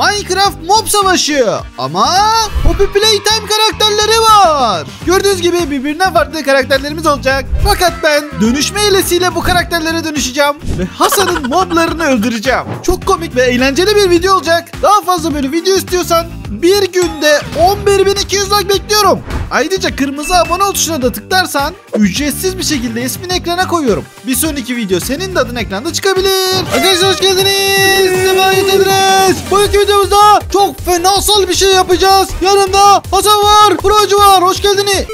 Minecraft Mob Savaşı. Ama Poppy Playtime karakterleri var. Gördüğünüz gibi birbirinden farklı karakterlerimiz olacak. Fakat ben dönüşme hilesiyle bu karakterlere dönüşeceğim. Ve Hasan'ın moblarını öldüreceğim. Çok komik ve eğlenceli bir video olacak. Daha fazla böyle video istiyorsan bir günde 11.200 like bekliyorum. Ayrıca kırmızı abone ol tuşuna da tıklarsan ücretsiz bir şekilde ismini ekrana koyuyorum. Bir sonraki video senin de adın ekranda çıkabilir. Arkadaşlar hoş geldiniz. Sefa getirdiniz. Bugünkü videomuzda çok fenasal bir şey yapacağız. Yanımda Hasan var. Procu var. Hoş geldiniz.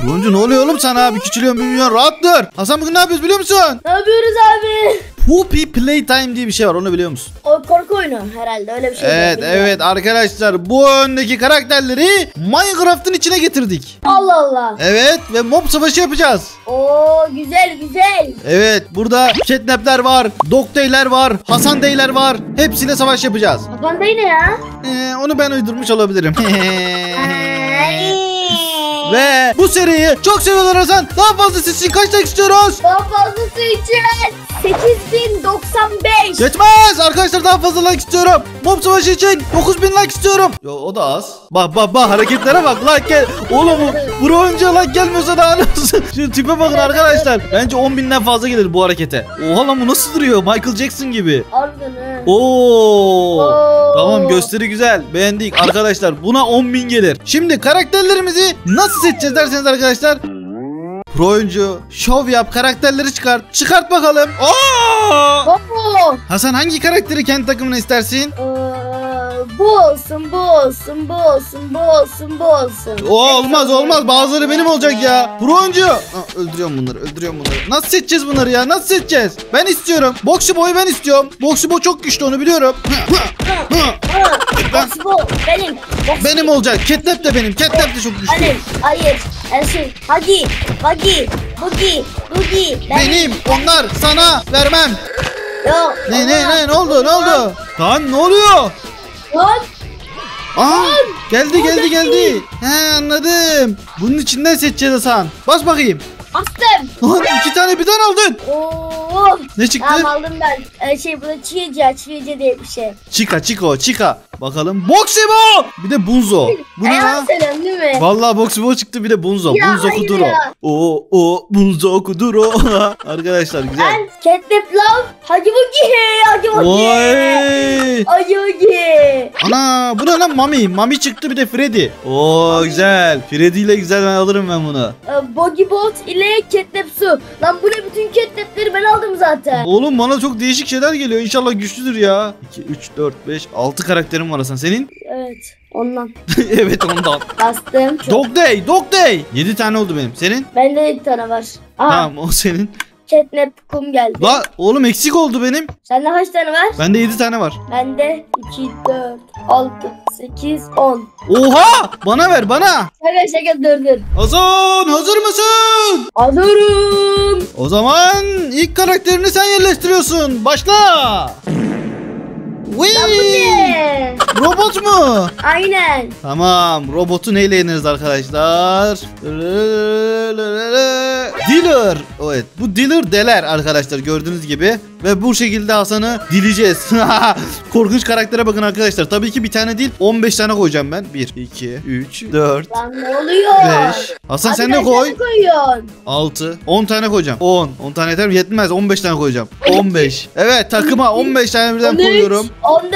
Procu ne oluyor oğlum sana? Bir küçülüyorsun milyon rahat dur. Hasan bugün ne yapıyoruz biliyor musun? Ne yapıyoruz abi? Poppy Playtime diye bir şey var onu biliyor musun? O korku oyunu herhalde öyle bir şey. Evet değil evet arkadaşlar bu öndeki karakterleri Minecraft'ın içine getirdik. Allah Allah. Evet ve mob savaşı yapacağız. Oo güzel güzel. Evet burada Catnap'ler var, Dogday'ler var, Hasan Day'ler var. Hepsiyle savaş yapacağız. Hakan Bey ne ya? Ee, onu ben uydurmuş olabilirim. Ve bu seriyi çok seviyorlar Hasan. Daha fazlası için kaç like istiyoruz? Daha fazlası için 8095. Yetmez arkadaşlar daha fazla like istiyorum. Mob savaşı için 9000 like istiyorum. Yo o da az. Bak bak bak hareketlere bak like gel. Oğlum bu oyuncuya like gelmiyorsa daha nasıl? Şu tipe bakın arkadaşlar. Bence 10.000'den fazla gelir bu harekete. Oha lan bu nasıl duruyor? Michael Jackson gibi. Harbiden ha. Oo. Oo. Tamam gösteri güzel. Beğendik arkadaşlar. Buna 10.000 gelir. Şimdi karakterlerimizi nasıl seçeceğiz derseniz arkadaşlar. Pro oyuncu, şov yap, karakterleri çıkart. Çıkart bakalım. Aa! Oo. Hasan hangi karakteri kendi takımına istersin? Ee, bu olsun bu olsun bu olsun bu olsun bu olsun. O olmaz olmaz bazıları benim olacak ya. Aa, öldürüyorum bunları öldürüyorum bunları. Nasıl seçeceğiz bunları ya nasıl seçeceğiz? Ben istiyorum. Boxy Boy'u ben istiyorum. Boxy Boy çok güçlü onu biliyorum. Box bu benim. Box benim olacak. Catnap de benim. Catnap de çok güçlü. Benim. Hayır. Her şey. Hadi. Hadi. Boogie. Boogie. Benim. Onlar sana vermem. Yok. Ne ne ne ne oldu ne oldu? Lan ne oluyor? Lan. Aa geldi geldi Oradaki. geldi. He anladım. Bunun içinden seçeceğiz Hasan. Bas bakayım. Bastım. Lan iki tane birden aldın. Oo. Ne çıktı? Tamam aldım ben. Ee, şey bu da çiğce, çiğce diye bir şey. Chica Chico Chica. Bakalım. Boxibo. Bir de Bunzo. Bu ne söylüyorum değil mi? Vallahi Boxibo çıktı bir de Bunzo. Ya, Bunzo hayır Kuduro. ya. O o Bunzo Kuduro. Arkadaşlar güzel. Ben Catnap Love. Hadi Boogie. Hadi Boogie. Vay. Hadi Boogie. Ana bu ne lan Mami? Mami çıktı bir de Freddy. Oo güzel. Freddy ile güzel ben alırım ben bunu. Ee, Boogie Bot ile Catnap Su. Lan bu ne bütün Catnap'leri ben aldım zaten. Oğlum bana çok değişik şeyler geliyor. İnşallah güçlüdür ya. 2, 3, 4, 5, 6 karakterim var Hasan. Senin? Evet. Ondan. evet ondan. Bastım. Çok. Dog Day, Dog Day. 7 tane oldu benim. Senin? Bende bir tane var. Aha. Tamam o senin. Catnap kum geldi. La oğlum eksik oldu benim. Sende kaç tane var? Bende 7 tane var. Bende 2, 4, 6, 8, 10. Oha! Bana ver bana. Şaka şaka dur dur. Hasan hazır mısın? Hazırım. O zaman ilk karakterini sen yerleştiriyorsun. Başla. Whee! Robot mu? Aynen. Tamam. Robotu neyle yeniriz arkadaşlar? Dealer. Evet. Bu dealer deler arkadaşlar gördüğünüz gibi. Ve bu şekilde Hasan'ı dileyeceğiz. Korkunç karaktere bakın arkadaşlar. Tabii ki bir tane değil 15 tane koyacağım ben. 1, 2, 3, 4, Lan ne oluyor? 5. Hasan sen de koy. koyuyorsun. 6. 10 tane koyacağım. 10. 10 tane yeter mi? Yetmez. 15 tane koyacağım. 15. Evet takıma 15 tane birden 13, koyuyorum. 14,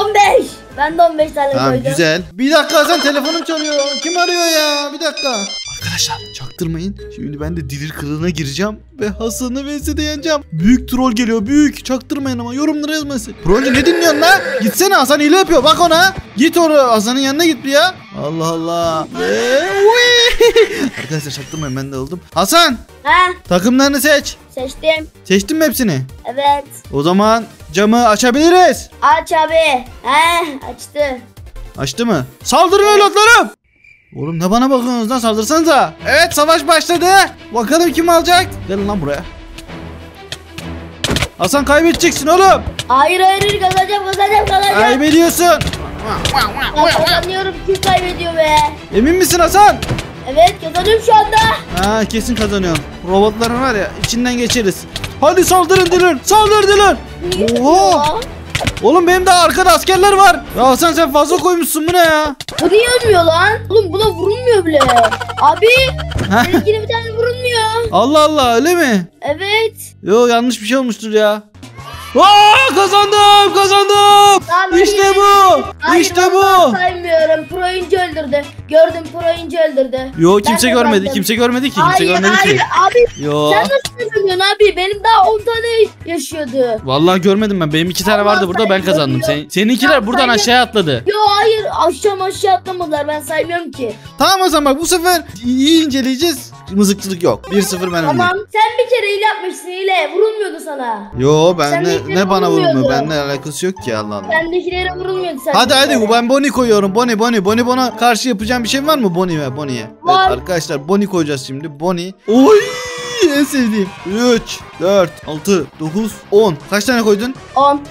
15. Ben de 15 tane Tamam koydum. güzel. Bir dakika Hasan telefonum çalıyor. Kim arıyor ya? Bir dakika. Arkadaşlar çaktırmayın. Şimdi ben de dilir kılığına gireceğim. Ve Hasan'ı VS'de yeneceğim. Büyük troll geliyor büyük. Çaktırmayın ama yorumlara yazmasın. Broncu ne dinliyorsun la? Gitsene Hasan hile yapıyor bak ona. Git oraya Hasan'ın yanına git bir ya. Allah Allah. Arkadaşlar çaktırmayın ben de oldum. Hasan Ha takımlarını seç. seçtim. Seçtin mi hepsini? Evet. O zaman camı açabiliriz. Aç abi. He açtı. Açtı mı? Saldırın evlatlarım. Oğlum ne bana bakıyorsunuz lan saldırsanıza. Evet savaş başladı. Bakalım kim alacak? Gelin lan buraya. Hasan kaybedeceksin oğlum. Hayır hayır kazanacağım kazanacağım kazanacağım. Kaybediyorsun. Ben kazanıyorum kim kaybediyor be. Emin misin Hasan? Evet kazanıyorum şu anda. Ha kesin kazanıyorsun. Robotların var ya içinden geçeriz. Hadi saldırın Dilin. Saldır Dilin. Oha. Oğlum benim daha arkada askerler var. Ya Hasan sen fazla koymuşsun bu ne ya? Bu niye ölmüyor lan? Oğlum buna vurulmuyor bile. Abi benimkine bir tane vurulmuyor. Allah Allah öyle mi? Evet. Yo yanlış bir şey olmuştur ya. Aa kazandım kazandım. Tamam, İşte bu. Hayır, İşte bu. saymıyorum. Pro öldürdü. Gördüm pro oyuncu öldürdü. Yo Ben kimse görmedi. Kimse görmedi ki. Kimse Hayır görmedi hayır ki. abi Yo. sen nasıl kazanıyorsun abi? Benim daha 10 tane yaşıyordu. Vallahi görmedim ben. Benim iki tane Allah vardı burada ben kazandım. Sen, seninkiler Ya buradan aşağıya atladı. Yo hayır aşağı aşağı atlamadılar ben saymıyorum ki. Tamam o zaman bak bu sefer iyi inceleyeceğiz. Mızıkçılık yok. 1-0 ben öndeyim. Tamam sen bir kere hile yapmışsın hile vurulmuyordu sana. Yo ben Sen ne, ne bana vurmuyordu. vurmuyor. Benimle alakası yok ki Allah Allah. Sendekilere vurulmuyordu sen. Hadi hadi ben Bonnie koyuyorum. Bonnie Bonnie. Bonnie bana karşı yapacağım bir şey var mı Bonnie ve Bonnie'ye? Evet Var. arkadaşlar Bonnie koyacağız şimdi. Bonnie. Oy! En sevdiğim. 3, 4, 6, 9, 10. Kaç tane koydun? 10.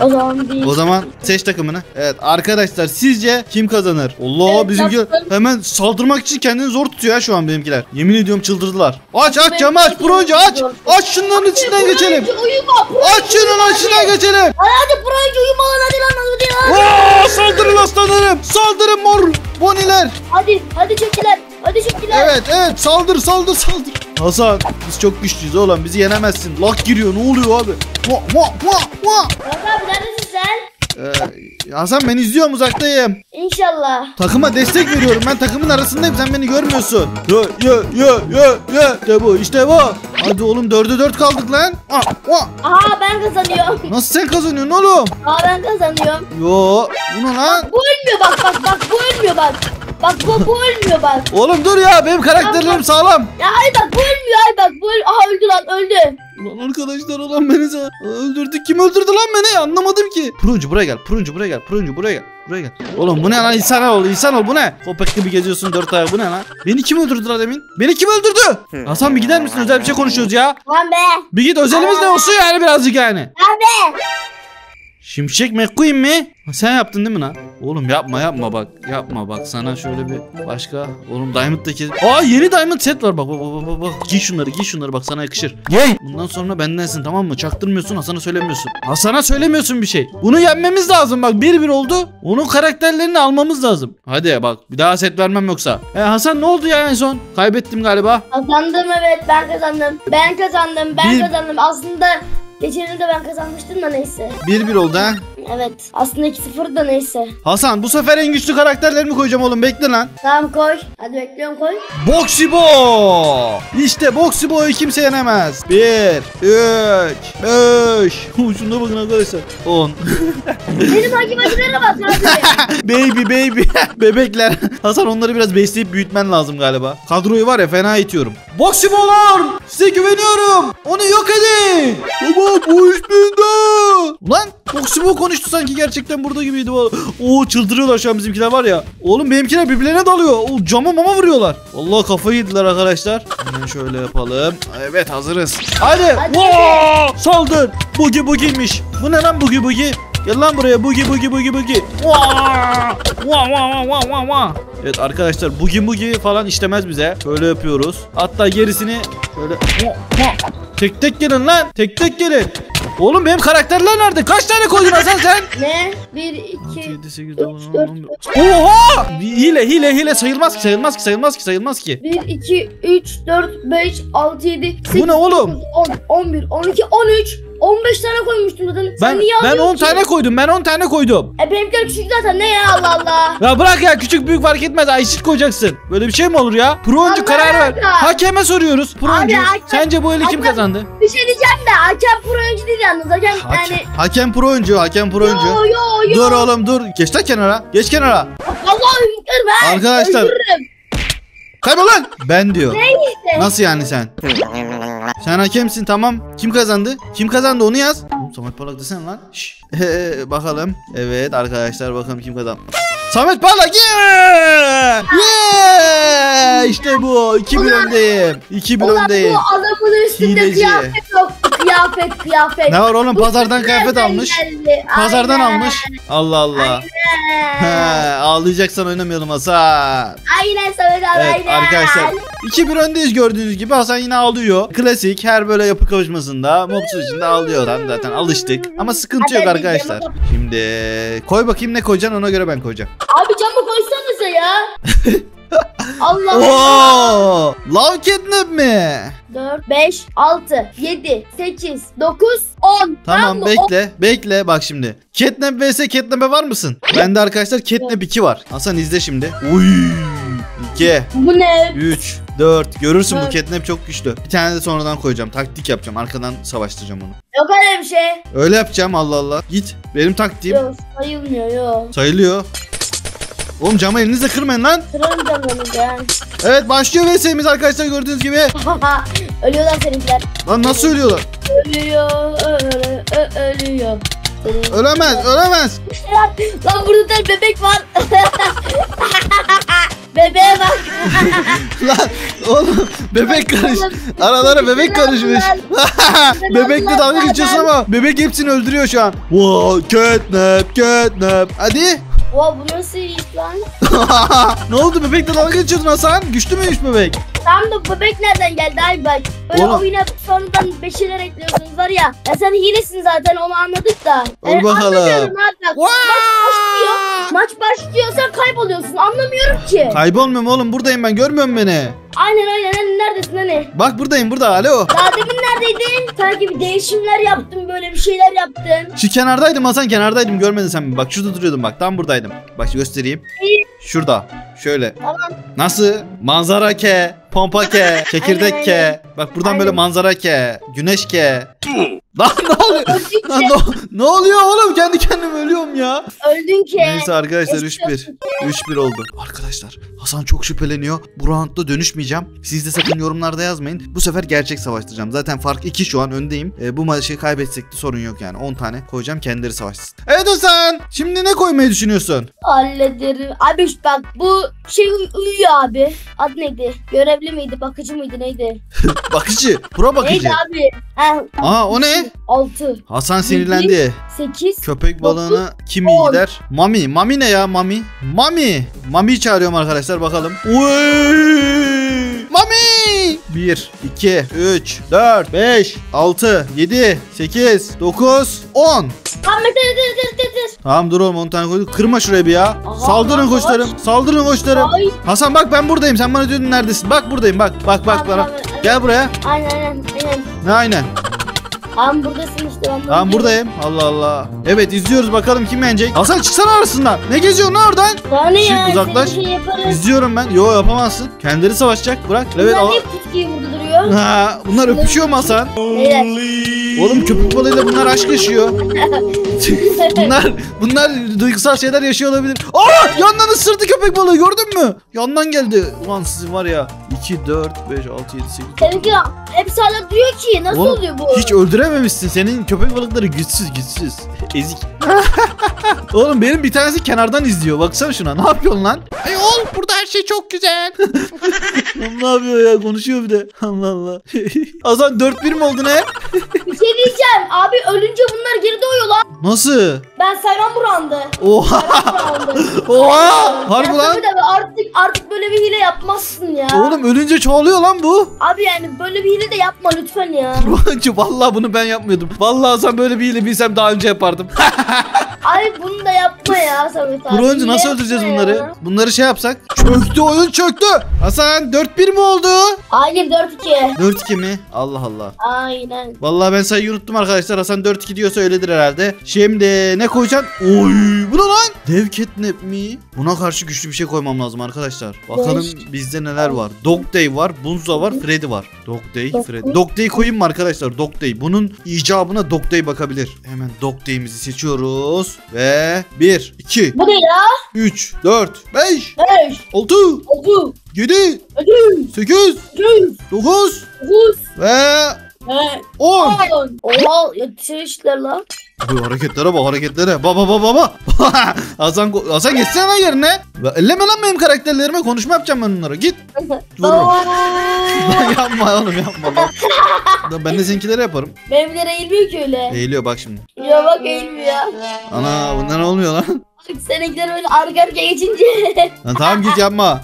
O zaman bir. O zaman seç takımını. Evet arkadaşlar sizce kim kazanır? Allah Evet, bizimki yaptım. hemen saldırmak için kendini zor tutuyor ya şu an benimkiler. Yemin ediyorum çıldırdılar. Aç aç camı aç oyuncu aç. Aç şunların içinden Pro geçelim. Uyuma. Aç şunun içinden geçelim. Hadi oyuncu uyuma lan hadi lan hadi lan. Oo, saldırın aslanlarım. Saldırın mor boniler. Hadi hadi çökkiler. Hadi çökkiler. Evet evet saldır saldır saldır. Hasan biz çok güçlüyüz oğlum bizi yenemezsin. Lak giriyor ne oluyor abi? Mua, mua, mua, mua. Bak abi neredesin sen? Ee, Hasan ben izliyorum uzaktayım. İnşallah. Takıma destek veriyorum. Ben takımın arasındayım. Sen beni görmüyorsun. Yo yo yo yo yo. İşte bu işte bu. Hadi oğlum dörde dört kaldık lan. Ah, ah. Aha ben kazanıyorum. Nasıl sen kazanıyorsun oğlum? Aa ben kazanıyorum. Yo. Bu ne lan? Bu ölmüyor bak bak bak bu ölmüyor bak. Bak bu, bu ölmüyor bak. Oğlum dur ya. Benim karakterlerim sağlam. Ya ay bak bu ölmüyor ay bak bu öl Aha öldü lan öldü. Ulan arkadaşlar ulan beni sa- öldürdü. Kim öldürdü lan beni? Anlamadım ki. Pruncu buraya gel. Pruncu buraya gel. Pruncu buraya gel. Buraya gel. Oğlum bu ne lan? İnsan ol. insan ol. Bu ne? Köpek gibi geziyorsun dört ayağı. Bu ne lan? Beni kim öldürdü lan demin? Beni kim öldürdü? Hasan bir gider misin? Özel bir şey konuşuyoruz ya. Lan be. Bir git özelimiz ne olsun yani birazcık yani. Lan be. Şimşek McQueen mi? Sen yaptın değil mi lan? Oğlum yapma yapma bak. Yapma bak sana şöyle bir başka. Oğlum Diamond'daki. Aa yeni Diamond set var bak bak bak bak. bak. Giy şunları giy şunları bak sana yakışır. Giy. Bundan sonra bendensin tamam mı? Çaktırmıyorsun Hasan'a söylemiyorsun. Hasan'a söylemiyorsun bir şey. Bunu yenmemiz lazım bak. Bir bir oldu. Onun karakterlerini almamız lazım. Hadi bak bir daha set vermem yoksa. E Hasan ne oldu ya en son? Kaybettim galiba. Kazandım evet ben kazandım. Ben kazandım ben Bir- kazandım. Aslında geçen de ben kazanmıştım da neyse. Bir bir oldu ha. Evet aslında 2-0 da neyse. Hasan bu sefer en güçlü karakterlerimi koyacağım oğlum bekle lan. Tamam koy. Hadi bekliyorum koy. Boxibo! İşte Boxibo'yu kimse yenemez. 1, 3, 5. Şuna bakın arkadaşlar. 10. Benim hakimacılara bak abi. baby baby. Bebekler. Hasan onları biraz besleyip büyütmen lazım galiba. Kadroyu var ya fena itiyorum. Boxibo'lar! Size güveniyorum. Onu yok edin. Baba bu iş bende. Boxibo konuştu sanki gerçekten burada gibiydi. Oo çıldırıyorlar şu an bizimkiler var ya. Oğlum benimkiler birbirlerine dalıyor. O cama mama vuruyorlar. Vallahi kafayı yediler arkadaşlar. Hemen şöyle yapalım. Evet hazırız. Hadi. Wow! Saldır. Bugi bugiymiş. Bu ne lan bugi bugi? Gel lan buraya bugi bugi bugi bugi. Wow! Wow, wow, wow, wow, wow. Evet arkadaşlar bugi bugi falan işlemez bize. Şöyle yapıyoruz. Hatta gerisini şöyle. Tek tek gelin lan. Tek tek gelin. Oğlum benim karakterler nerede? Kaç tane koydun Hasan sen? ne? 1, 2, 7, 8, 3, 9, 10, 4, 11. Oha! Hile hile hile sayılmaz ki sayılmaz ki sayılmaz ki sayılmaz ki. 1, 2, 3, 4, 5, 6, 7, 8, Bu ne oğlum? 10, 11, 12, 13, 15 tane koymuştum zaten. Ben Sen niye ben alıyorsun 10 ki? tane koydum. Ben 10 tane koydum. E benimkiler küçük zaten ne ya Allah Allah. Ya bırak ya küçük büyük fark etmez. Eşit koyacaksın. Böyle bir şey mi olur ya? Pro oyuncu Allah karar ver. Allah. Hakeme soruyoruz. Pro oyuncu. Sence bu eli kim kazandı? Bir şey diyeceğim de hakem pro oyuncu değil yalnız. Hakem Hakem, yani. hakem pro oyuncu. Hakem pro oyuncu. Yo yo yo. Dur oğlum dur. Geç lan kenara. Geç kenara. Vallahi ümitlerim ha. Arkadaşlar- Öldürürüm. Kaybol lan. Ben diyor. Neyse. Nasıl yani sen? Sen hakemsin tamam. Kim kazandı? Kim kazandı onu yaz. Oğlum, Samet Parlak desene lan. Şş. Bakalım. Evet arkadaşlar bakalım kim kazandı. Samet Parlak yeah! Yeah! İşte bu. 2-1 Ulan- öndeyim. 2-1 Ulan öndeyim. bu adamın üstünde Hileci. kıyafet yok. Kıyafet kıyafet. Ne var oğlum pazardan kıyafet almış. geldi? Pazardan Aynen. almış. Allah Allah. He, ağlayacaksan oynamayalım Hasan. Aynen Samet abi Evet aynen. arkadaşlar 2-1 öndeyiz gördüğünüz gibi Hasan yine ağlıyor. Klasik her böyle yapı kavuşmasında mobsuz içinde ağlıyor lan zaten alıştık. Ama sıkıntı yok Hadi arkadaşlar. camı Şimdi koy bakayım ne koyacaksın ona göre ben koyacağım. Abi camı koysanıza ya. Allah. Oo! Love catnap mi? 4, 5, 6, 7, 8, 9, 10. Tamam bekle bekle bak şimdi. Catnap vs Catnap'e var mısın? Bende arkadaşlar Catnap 2 var. Hasan izle şimdi. Uy! 2 O- Bu ne? 3 4 Görürsün bu Dört. Catnap çok güçlü. Bir tane de sonradan koyacağım. Taktik yapacağım. Arkadan savaştıracağım onu. Yok öyle bir şey. Öyle yapacağım Allah Allah. Git. Benim taktiğim Yok sayılmıyor yok. sayılıyor. Oğlum camı elinizle kırmayın lan. Kırarım camlarınızı yani. Evet başlıyor VS'miz arkadaşlar gördüğünüz gibi. Ölüyorlar seninkiler. Lan nasıl ölüyorlar? Ölüyor, ö- ö- ölüyor. Ölemez, ölemez. Lan burada da bebek var. Bebeğe bak. Lan oğlum bebek karış. Aralara bebek karışmış. Bebekle dalga geçiyorsun ama bebek hepsini öldürüyor şu an. Wow, catnap, catnap. Hadi. Oha bu nasıl iş lan? ne oldu bebekle dalga geçiyordun Hasan? Güçlü müymüş bebek? Tam da bu bebek nereden geldi abi bak. Böyle Oğlum. oyuna sonradan bir şeyler ekliyorsunuz var ya. Ya sen hilesin zaten onu anladık da. Ol bakalım. Anlamıyorum abi bak. Maç başlıyor. Maç başlıyor sen kayboluyorsun. Anlamıyorum ki. Kaybolmuyorum oğlum buradayım ben görmüyor musun beni? aynen aynen hani neredesin hani? Bak buradayım burada alo. Daha demin neredeydin? Sanki bir değişimler yaptın böyle bir şeyler yaptın. Şu kenardaydım Hasan kenardaydım görmedin sen mi? Bak şurada duruyordum bak tam buradaydım. Bak göstereyim. Şurada. Şöyle. Tamam. Nasıl? Manzara ke, pompa ke, çekirdek Aynen, ke. Bak buradan Aynen. böyle manzara ke, güneş ke. Lan ne oluyor? Lan ne, ne oluyor oğlum? Kendi kendime ölüyorum ya. Öldün ki. Neyse arkadaşlar Geçmiş 3-1. 3-1 oldu. Arkadaşlar Hasan çok şüpheleniyor. Bu roundda dönüşmeyeceğim. Siz de sakın yorumlarda yazmayın. Bu sefer gerçek savaştıracağım. Zaten fark 2 şu an öndeyim. Ee, bu maçı kaybetsek de sorun yok yani. 10 tane koyacağım kendileri savaşsın. Evet Hasan. Şimdi ne koymayı düşünüyorsun? Hallederim. Abi bak bu şey uy- uyuyor abi. Adı neydi? Görevli miydi? Bakıcı mıydı? Neydi? Bakıcı. Pro bakıcı. Neydi abi? Ha, Aa o ne? 6, Hasan sinirlendi. 8. Köpek balığını kim iyi on. gider? Mami. Mami ne ya Mami? Mami. Mami'yi çağırıyorum arkadaşlar bakalım. Uy! Mami! 1, 2, 3, 4, 5, 6, 7, 8, 9, 10. Ahmet hadi hadi hadi hadi. Tamam dur oğlum 10 tane koyduk. Kırma şurayı bir ya. Aha, Saldırın aha, koçlarım. Saldırın koçlarım. Ay. Hasan bak ben buradayım. Sen bana diyordun neredesin? Bak buradayım bak. Bak bak Tamam, bana. tamam. Gel buraya. Aynen aynen aynen. Ne aynen. Tamam buradasın işte ben. Tamam buradayım. Allah Allah. Evet izliyoruz bakalım kim yenecek. Hasan çıksana arasından. Ne geziyorsun lan oradan? Yani Çık, ya, uzaklaş. Şey yaparız. İzliyorum ben. Yo yapamazsın. Kendileri savaşacak. Bırak. Evet. Bunlar al- niye püsküyü burada duruyor? Ha, bunlar öpüşüyor mu Hasan? Neyler? Oğlum köpük balığıyla bunlar aşk yaşıyor. bunlar bunlar duygusal şeyler yaşıyor olabilir. Aa! Yandan ısırdı köpek balığı gördün mü? Yandan geldi. Ulan sizin var ya 2 4 5 6 7 8 Seninki hepsi hala duruyor ki. Nasıl Oğlum, oluyor bu? Hiç öldürememişsin. Senin köpek balıkları güçsüz güçsüz. Ezik. Oğlum benim bir tanesi kenardan izliyor. Baksana şuna. Ne yapıyorsun lan? Ay oğlum burada her şey çok güzel. Oğlum ne yapıyor ya? Konuşuyor bir de. Allah Allah. Hasan 4-1 mi oldu ne? Şey diyeceğim. Abi ölünce bunlar geri doğuyor lan. Nasıl? Ben saymam burandı. Oha. Oha. Harbi Ya lan. tabii tabii artık artık böyle bir hile yapmazsın ya. Oğlum ölünce çoğalıyor lan bu. Abi yani böyle bir hile de yapma lütfen ya. Burhan'cı vallahi bunu ben yapmıyordum. Vallahi Hasan böyle bir hile bilsem daha önce yapardım. Abi bunu da yapma ya Samet abi. Burhan'cı Hile nasıl öldüreceğiz ya. bunları? Bunları şey yapsak. Çöktü oyun çöktü. Hasan 4-1 mi oldu? Hayır 4-2. 4-2 mi? Allah Allah. Aynen. Vallahi ben sayıyı unuttum arkadaşlar. Hasan 4-2 diyorsa öyledir herhalde. Şimdi ne koyacaksın? Oy bu ne lan? Dev catnap mi? Buna karşı güçlü bir şey koymam lazım arkadaşlar. Bakalım bizde neler var. Dog Day var, Bunza var, Freddy var. Dog Day, Freddy. Dog Day koyayım mı arkadaşlar? Dog Day. Bunun icabına Dog Day bakabilir. Hemen Dog Day'imizi seçiyoruz. Ve 1, 2, Bu ne ya? 3, 4, 5, 5, 6, 6, 7, 7, 8, 8, 9 9, ve 10. 10. Oha yetişmişler lan. Bu hareketlere bak hareketlere. Baba baba baba. Hasan Hasan geçsene yerine. Elleme lan benim karakterlerime konuşma yapacağım ben onlara. Git. Vururum. Yapma oğlum yapma lan. Ben de seninkileri yaparım. Benimkiler eğilmiyor ki öyle. Eğiliyor bak şimdi. Ya bak eğilmiyor. Ana bundan olmuyor lan. Seninkiler öyle arka arkaya geçince. Lan tamam git yapma.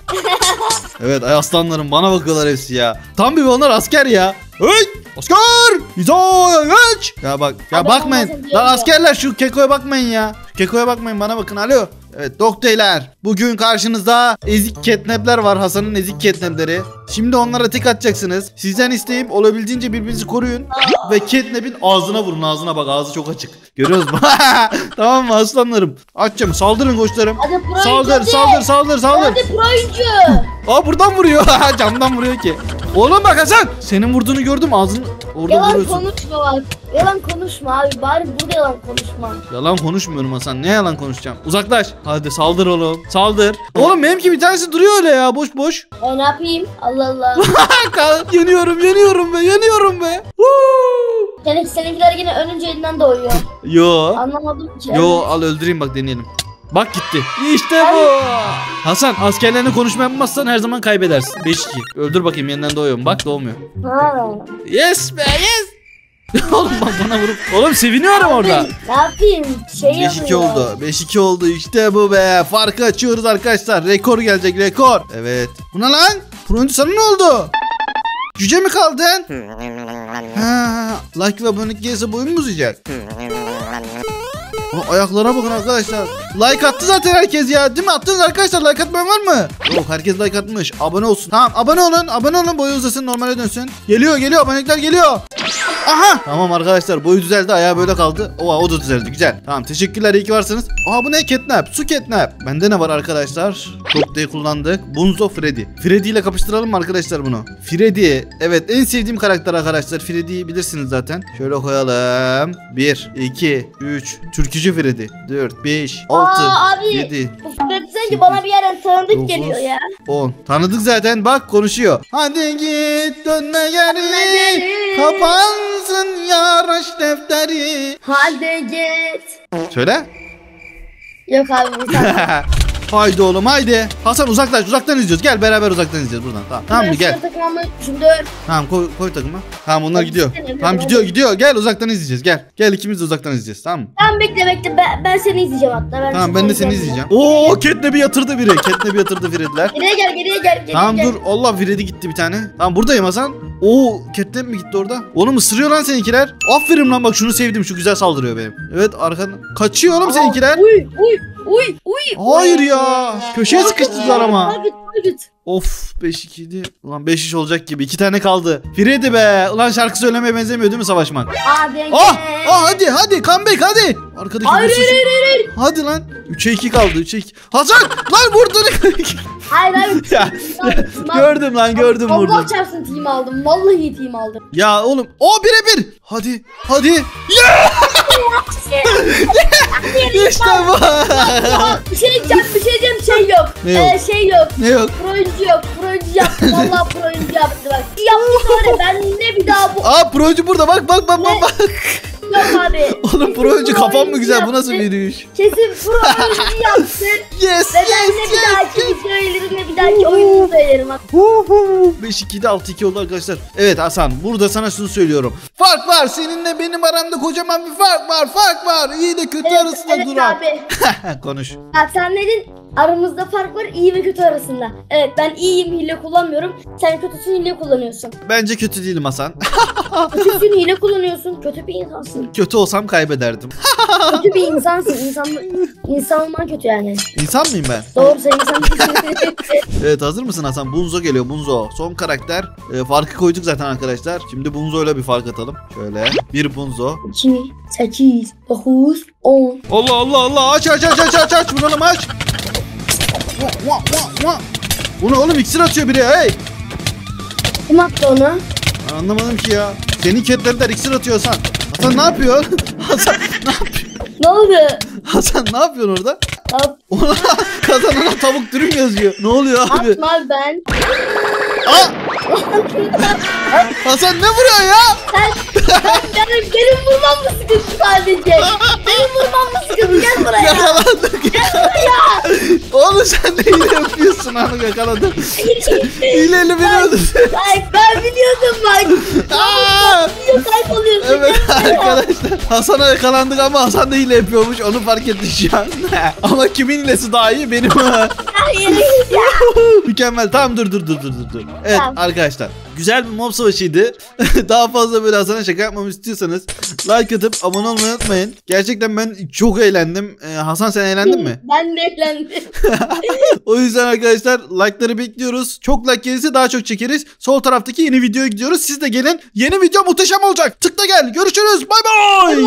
Evet ay aslanlarım bana bakıyorlar hepsi ya. Tam bir onlar asker ya. Hey! Asker! Hizaya geç! Ya bak ya Abi bakmayın. Lan askerler şu kekoya bakmayın ya. Şu kekoya bakmayın bana bakın alo. Evet doktorlar. Bugün karşınızda ezik catnapler var. Hasan'ın ezik catnapleri. Şimdi onlara tek atacaksınız. Sizden isteğim olabildiğince birbirinizi koruyun. Ve catnap'in ağzına vurun. Ağzına bak ağzı çok açık. Görüyoruz mu? tamam mı aslanlarım? Açacağım. Saldırın koçlarım. Hadi pro Saldır hadi. saldır saldır saldır. Hadi pro oyuncu. Aa buradan vuruyor. Camdan vuruyor ki. Oğlum bak Hasan. Senin vurduğunu gördüm. Ağzını orada Yalan vuruyorsun. konuşma bak. Yalan konuşma abi. Bari burada yalan konuşma. Yalan konuşmuyorum Hasan. Ne yalan konuşacağım? Uzaklaş. Hadi saldır oğlum. Saldır. Oğlum benimki bir tanesi duruyor öyle ya. Boş boş. E ne yapayım? Allah Allah. Yeniyorum yeniyorum be. Yeniyorum be. Woo! Senin, seninkiler yine ölünce elinden doğuyor. Yo. Anlamadım ki. Yo al öldüreyim bak deneyelim. Bak gitti. İşte bu. Hasan askerlerine konuşma yapmazsan her zaman kaybedersin. 5-2. Öldür bakayım yeniden doğuyorum. Bak doğmuyor. Yes be yes. Oğlum bak bana vurup. Oğlum seviniyorum orada. Ne yapayım? Şey 5-2 yapıyor. oldu. 5-2 oldu. İşte bu be. Farkı açıyoruz arkadaşlar. Rekor gelecek rekor. Evet. Bu ne lan? Turuncu sana ne oldu? Cüce mi kaldın? Ha, like ve abonelik gelirse boyun mu uzayacak? Aa, ayaklara bakın arkadaşlar. Like attı zaten herkes ya. Değil mi? Attınız arkadaşlar. Like atmayan var mı? Yok herkes like atmış. Abone olsun. Tamam abone olun. Abone olun boyu uzasın normale dönsün. Geliyor geliyor abonelikler geliyor. Aha. Tamam arkadaşlar boyu düzeldi ayağı böyle kaldı. Oha o da düzeldi güzel. Tamam teşekkürler iyi ki varsınız. Aa bu ne catnap? Su catnap. Bende ne var arkadaşlar? Noktayı kullandık. Bunzo Freddy. Freddy ile kapıştıralım mı arkadaşlar bunu? Freddy. Evet en sevdiğim karakter arkadaşlar. Freddy'yi bilirsiniz zaten. Şöyle koyalım. 1, 2, 3. Türkücü Freddy. 4, 5, 6, Aa, abi. 7, Bu Fred sanki bana bir yerden tanıdık Dokuz. geliyor ya. 10. Tanıdık zaten bak konuşuyor. Hadi git dönme geri. Kapansın yarış defteri. Hadi git. Söyle. Yok abi bu. haydi oğlum haydi. Hasan uzaklaş uzaktan izliyoruz. Gel beraber uzaktan izleyeceğiz buradan. Tamam, tamam mı gel. Tamam koy, koy takıma. Tamam onlar gidiyor. Tamam gidiyor gidiyor. Gel uzaktan izleyeceğiz. Gel. Gel ikimiz de uzaktan izleyeceğiz tamam mı? Tamam bekle bekle ben, ben seni izleyeceğim hatta. Ben Tamam ben de seni izleyeceğim. Oo Catnap'i yatırdı biri. Catnap'i yatırdı Fred'ler. Geriye gel geriye gel. Geriye Tamam gel. dur. Allah Freddy gitti bir tane. Tamam buradayım Hasan. Oo Catnap mi gitti orada? Oğlum ısırıyor lan seninkiler. Aferin lan bak şunu sevdim. Şu güzel saldırıyor benim. Evet arkadan. Kaçıyor oğlum Aa, seninkiler. Uy uy uy uy. Hayır ya. Köşeye sıkıştılar ama. Hadi hadi. Of 5-2 idi. Ulan 5 iş olacak gibi. 2 tane kaldı. Freddy be. Ulan şarkı söylemeye benzemiyor değil mi savaşmak? Hadi Ah! Ah hadi hadi comeback hadi. Arkadaki Hayır hayır hayır hayır. Hadi lan. 3'e 2 kaldı. 3'e 2. Hasan lan vurdu. Hayır hayır. ya, gördüm lan gördüm Allah vurdum. çarpsın team aldım. Vallahi team aldım. Ya oğlum o bire bir. Hadi hadi. İşte bu. bir şey diyeceğim bir şey diyeceğim şey yok. Ne yok? Ee, şey yok. ne yok? Pro oyuncu yok. Pro oyuncu yaptı. Vallahi pro oyuncu yaptı bak. Yaptı var ya ben ne bir daha bu Aa procu burada bak bak bak bak bak. Yok abi. Oğlum Kesin procu kafan mı güzel bu nasıl bir yürüyüş? Kesin pro oyuncu yaptı. Yes Ve yes ben bir yes. dahaki video söylerim ne bir dahaki oyunu söylerim. 5-2'de 6-2 oldu arkadaşlar. Evet Hasan burada sana şunu söylüyorum. Fark var seninle benim aramda kocaman bir fark var. Fark var. İyi de kötü Evet, arasında evet duran. abi. Konuş. Dedin aramızda fark var iyi ve kötü arasında. Evet ben iyiyim hile kullanmıyorum. Sen kötüsün hile kullanıyorsun. Bence kötü değilim Hasan. Kötüsün hile kullanıyorsun. Kötü bir insansın. kötü olsam kaybederdim. Kötü bir insansın. İnsan, insan olman kötü yani. İnsan mıyım ben? Doğru sen insan. Evet hazır mısın Hasan? Bunzo geliyor Bunzo. Son karakter. Ee, farkı koyduk zaten arkadaşlar. Şimdi Bunzo ile bir fark atalım. Şöyle. Bir Bunzo. 2, 8, 9, 10. Allah Allah Allah aç aç aç aç aç aç vuralım aç. Vah, vah, vah, vah. Bu ne oğlum iksir atıyor biri hey. Kim attı onu? Ben Anlamadım ki ya. Senin ketlerden iksir atıyor Hasan. Hasan ne yapıyor? Hasan ne yapıyor? Ne oldu? Hasan ne yapıyorsun orada? At, Ona kazanana tavuk dürüm yazıyor. Ne oluyor abi? atma ben. Aa! Hasan ne vuruyor ya? Sen, sen benim, benim vurmam mı sıkıntı sadece? Benim vurmam mı sıkıntı? Gel buraya. Yakalandık. Oğlum sen de hile yapıyorsun onu yakaladım. Hileyle beni öldürdün. Bak ben biliyordum bak. Aa! Kayboluyorsun. Evet buraya. arkadaşlar Hasan'a yakalandık ama Hasan da hile yapıyormuş onu fark ettik şu an. ama kimin hilesi daha iyi benim. Hayır ya. Mükemmel tamam dur dur dur dur dur, dur. Evet Tamam. Arkadaşlar güzel bir mob savaşıydı. Daha fazla böyle Hasan'a şaka yapmamı istiyorsanız like atıp abone olmayı unutmayın. Gerçekten ben çok eğlendim. Ee, Hasan sen eğlendin mi? Ben de eğlendim. O yüzden arkadaşlar like'ları bekliyoruz. Çok like gelirse daha çok çekeriz. Sol taraftaki yeni videoya gidiyoruz. Siz de gelin. Yeni video muhteşem olacak. Tıkla gel. Görüşürüz. Bay bay.